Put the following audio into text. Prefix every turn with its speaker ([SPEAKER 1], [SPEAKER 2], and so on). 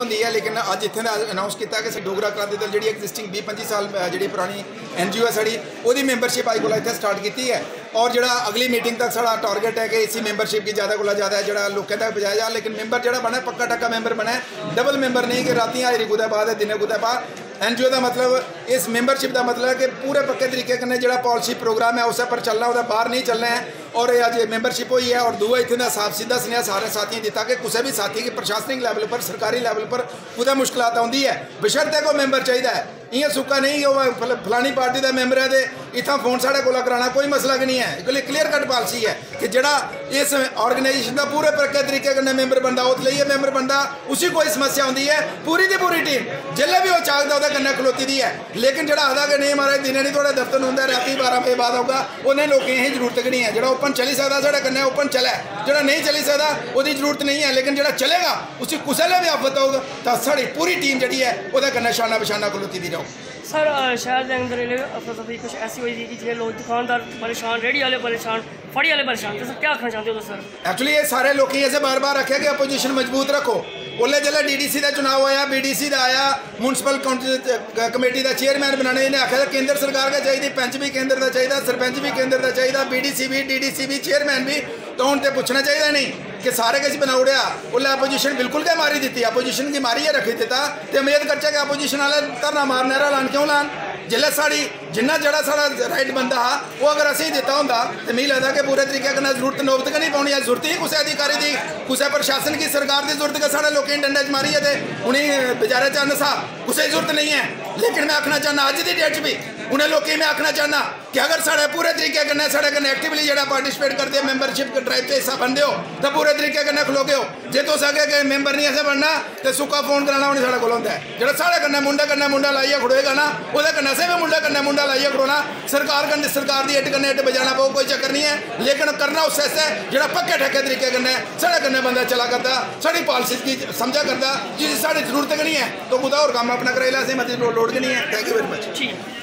[SPEAKER 1] ਹੁੰਦੀ ਹੈ, ਲੇਕਿਨ ਅੱਜ ਇੱਥੇ ਦਾ ਅਨਾਉਂਸ ਕੀਤਾ ਕਿ ਡੋਗਰਾ ਕ੍ਰਾਂਤੀ ਦਲ ਜਿਹੜੀ ਐਗਜ਼ਿਸਟਿੰਗ 20 25 ਸਾਲ ਜਿਹੜੀ ਪੁਰਾਣੀ ਐਨਜੀਓ ਹੈ ਸਾਡੀ, ਉਹਦੀ ਮੈਂਬਰਸ਼ਿਪ ਅੱਜ ਕੋਲ ਇੱਥੇ ਸਟਾਰਟ ਕੀਤੀ ਹੈ। ਔਰ ਜਿਹੜਾ ਅਗਲੀ ਮੀਟਿੰਗ ਤੱਕ ਸਾਡਾ ਟਾਰਗੇਟ ਹੈ ਕਿ ਇਸੀ ਮੈਂਬਰਸ਼ਿਪ ਦੀ ਜ਼ਿਆਦਾ ਕੋਲ ਜ਼ਿਆਦਾ ਜਿਹੜਾ ਲੋਕਾਂ ਤੱਕ ਪਹੁੰਚਾਇਆ ਜਾ, ਲੇਕਿਨ ਮੈਂਬਰ ਜਿਹੜਾ ਬਣਾ ਪੱਕਾ ਟੱਕਾ ਮੈਂਬਰ ਬਣਾ ਡਬਲ ਮੈਂਬਰ ਨਹੀਂ ਕਿ ਰਾਤੀ ਹਾਜ਼ਰੀ ਗੁਦਾ ਹੈ ਦਿਨੇ ਗੁਦਾ ਐਨਜੀਓ ਦਾ ਮਤਲਬ ਇਸ ਮੈਂਬਰਸ਼ਿਪ ਦਾ ਮਤਲਬ ਹੈ ਕਿ ਪੂਰੇ ਪੱਕੇ ਤਰੀਕੇ ਕਨੇ ਜਿਹੜਾ ਪਾਲਿਸੀ ਪ੍ਰੋਗਰਾਮ ਹੈ ਉਸੇ ਪਰ ਚੱਲਣਾ ਉਹਦਾ ਬਾਹਰ ਨਹੀਂ ਚੱਲਣਾ ਹੈ ਔਰ ਇਹ ਅੱਜ ਮੈਂਬਰਸ਼ਿਪ ਹੋਈ ਹੈ ਔਰ ਦੂਆ ਇੱਥੇ ਦਾ ਸਾਫ ਸਿੱਧਾ ਸੁਨੇਹਾ ਸਾਰੇ ਸਾਥੀਆਂ ਦਿੱਤਾ ਕਿ ਕਿਸੇ ਵੀ ਸਾਥੀ की प्रशासनिक लेवल पर सरकारी लेवल पर खुदा मुश्किलात आती है बशर्ते को मैंबर चाहिए है इं सुक्का नहीं कि वो फल- फलानी पार्टी का मैंबर है ਇਥਾਂ ਫੋਨ ਸਾਡੇ ਕੋਲ ਕਰਾਣਾ ਕੋਈ ਮਸਲਾ ਨਹੀਂ ਹੈ। ਇਹ ਕਲੀਅਰ ਕੱਟ ਪਾਲਸੀ ਹੈ ਕਿ ਜਿਹੜਾ ਇਸ ਆਰਗੇਨਾਈਜੇਸ਼ਨ ਦਾ ਪੂਰੇ ਪ੍ਰਕਿਰਿਆ ਤਰੀਕੇ ਨਾਲ ਮੈਂਬਰ ਬੰਦਾ, ਉਹ ਲਈ ਮੈਂਬਰ ਬੰਦਾ, ਉਸੇ ਕੋਈ ਸਮੱਸਿਆ ਆਉਂਦੀ ਹੈ, ਪੂਰੀ ਦੀ ਪੂਰੀ ਟੀਮ ਜਿੱਲੇ ਵੀ ਉਹ ਚਾਹਦਾ ਉਹਦੇ ਕੰਨਾ ਖਲੋਤੀ ਦੀ ਹੈ। ਲੇਕਿਨ ਜਿਹੜਾ ਆਦਾ ਕਿ ਨਹੀਂ ਮਾਰੇ ਦਿਨੇ ਨਹੀਂ ਤੁਹਾਡੇ ਦਫ਼ਤਰ ਹੁੰਦਾ, ਰਾਤੀ 12 ਵਜੇ ਬਾਅਦ ਆਊਗਾ, ਉਹਨੇ ਲੋਕਾਂ ਇਹ ਜ਼ਰੂਰਤ ਨਹੀਂ ਹੈ। ਜਿਹੜਾ ਓਪਨ ਚਲੀ ਸਕਦਾ, ਸਾਡਾ ਕੰਨਾ ਓਪਨ ਚੱਲਾ ਜਿਹੜਾ ਨਹੀਂ ਚਲੀ ਸਕਦਾ, ਉਹਦੀ ਜ਼ਰੂਰਤ ਨਹੀਂ ਹੈ। ਲੇਕਿਨ ਜਿਹੜਾ ਚੱਲੇਗਾ, ਉਸੇ ਕੁਸਲੇ ਵੀ ਆਫਤ ਆਊਗਾ, ਤਾਂ ਸਾਡੀ ਪੂਰੀ ਟੀਮ ਜਿਹੜੀ ਹੈ, ਉਹਦੇ ਕੰਨਾ ਸ਼ਾਨਾ ਬਿਸ਼ਾਨਾ ਖਲੋਤੀ ਦੀ ਰਹੋ।
[SPEAKER 2] ਸਰ ਸ਼ਹਿਰ ਦੇ ਅੰਦਰ ਇਹ ਅਫਸਰ ਕੁਝ ਐਸੀ ऐसी हुई थी कि जिन्हें लोग दुकानदार परेशान रेडी वाले परेशान फड़ी वाले परेशान तो सर क्या आखना चाहते हो तो सर
[SPEAKER 1] ਐਕਚੁਅਲੀ ਇਹ ਸਾਰੇ ਲੋਕੀ ਐਸੇ ਬਾਰ-ਬਾਰ ਰੱਖਿਆ ਕਿ ਆਪੋਜੀਸ਼ਨ ਮਜ਼ਬੂਤ ਰੱਖੋ ਉਹਲੇ ਜਿਹੜਾ ਡੀਡੀਸੀ ਦਾ ਚੁਣਾਵ ਹੋਇਆ ਬੀਡੀਸੀ ਦਾ ਆਇਆ ਮਿਊਨਿਸਪਲ ਕਮੇਟੀ ਦਾ ਚੇਅਰਮੈਨ ਬਣਾਣੇ ਇਹਨੇ ਆਖਿਆ ਕਿ ਕੇਂਦਰ ਸਰਕਾਰ ਦਾ ਚਾਹੀਦੀ ਪੰਚ ਵੀ ਕੇਂਦਰ ਦਾ ਚਾਹੀਦਾ ਸਰਪੰਚ ਵੀ ਕੇਂਦਰ ਦਾ ਚਾਹੀਦਾ ਬੀਡੀਸੀ ਵੀ ਡੀਡੀਸੀ ਵੀ ਚੇਅਰਮੈਨ ਵੀ ਤਾਂ ਹੁਣ ਤੇ ਪੁੱਛਣਾ ਚਾਹੀਦਾ ਨਹੀਂ ਕਿ ਸਾਰੇ ਕਿਸ ਬਣਾਉੜਿਆ ਉਹਲੇ ਆਪੋਜੀਸ਼ਨ ਬਿਲਕੁਲ ਕੇ ਮਾਰੀ ਦਿੱਤੀ ਆਪੋਜੀਸ਼ਨ ਕੀ ਮਾਰੀ ਹੈ ਰੱਖੀ ਦਿੱਤਾ ਤੇ ਉਮੀਦ ਕਰਚਾ ਕਿ ਆਪੋਜੀਸ਼ਨ ਵਾਲੇ ਧਰਨਾ ਮਾਰਨ ਨਹਿਰਾ ਲਾਣ ਕਿਉਂ ਲਾਣ ਜਿੱਲੇ ਸਾਡੀ, ਜਿੰਨਾ ਜਿਹੜਾ ਸਾਡਾ ਰਾਈਟ ਬੰਦਾ ਆ, ਉਹ ਅਗਰ ਅਸੀਂ ਦਿੱਤਾ ਹੁੰਦਾ, ਤੇ ਮੈਨੂੰ ਲੱਗਦਾ ਕਿ ਪੂਰੇ ਤਰੀਕੇ ਨਾਲ ਜ਼ਰੂਰਤ ਨੋਬਤ ਕਿ ਨਹੀਂ ਪਾਉਣੀ ਆ। ਜ਼ਰੂਰਤ ਹੀ ਕਿਸੇ ਅਧਿਕਾਰੀ ਦੀ, ਕਿਸੇ ਪ੍ਰਸ਼ਾਸਨ ਦੀ, ਸਰਕਾਰ ਦੀ ਜ਼ਰੂਰਤ ਕਿ ਸਾਡੇ ਲੋਕਾਂ ਡੰਡੇ 'ਚ ਮਾਰੀ ਹੈ ਤੇ ਹੁਣੀ ਵਿਚਾਰੇ ਚੰਨ ਸਾ, ਕਿਸੇ ਜ਼ਰੂਰਤ ਨਹੀਂ ਹੈ। ਲੇਕਿਨ ਮੈਂ ਆਖਣਾ ਚਾਹੁੰਦਾ, ਅੱਜ ਦੀ ਡੇਟ 'ਚ ਵੀ उन्हें लोग मैं आखना चाहना कि अगर साढ़े पूरे तरीके कन्नै साढ़े कन्नै एक्टिवली जेह्ड़ा पार्टिसिपेट करदे मैंबरशिप ड्राइव च हिस्सा बनदे हो तो पूरे तरीके कन्नै खलोगे हो जे तुस आगे कि मैंबर नहीं असें बनना ते सुक्का फोन कराना उनें साढ़े कोल होंदा है जेह्ड़ा साढ़े कन्नै मुंडे कन्नै मुंडा लाइयै खड़ोएगा ना ओह्दे कन्नै असें भी मुंडे कन्नै मुंडा लाइयै खड़ोना सरकार कन्नै सरकार दी इट कन्नै इट बजाना पौ कोई चक्कर नहीं है लेकिन करना उस आस्तै जेह्ड़ा पक्के ठक्के तरीके कन्नै साढ़े कन्नै बंदा चला करदा साढ़ी पॉलिसी की समझा करदा जिस साढ़ी जरूरत गै नहीं है तो कुदै होर कम्म अपना कराई लै असें मती लोड़ गै नहीं है थैंक यू वेरी मच
[SPEAKER 2] ठीक